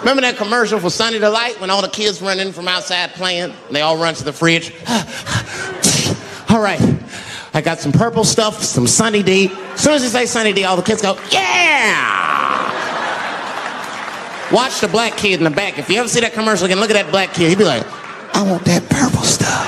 Remember that commercial for Sunny Delight when all the kids run in from outside playing? And they all run to the fridge. all right, I got some purple stuff, some Sunny D. As soon as you say Sunny D, all the kids go, yeah! Watch the black kid in the back. If you ever see that commercial again, look at that black kid. He'd be like, I want that purple stuff.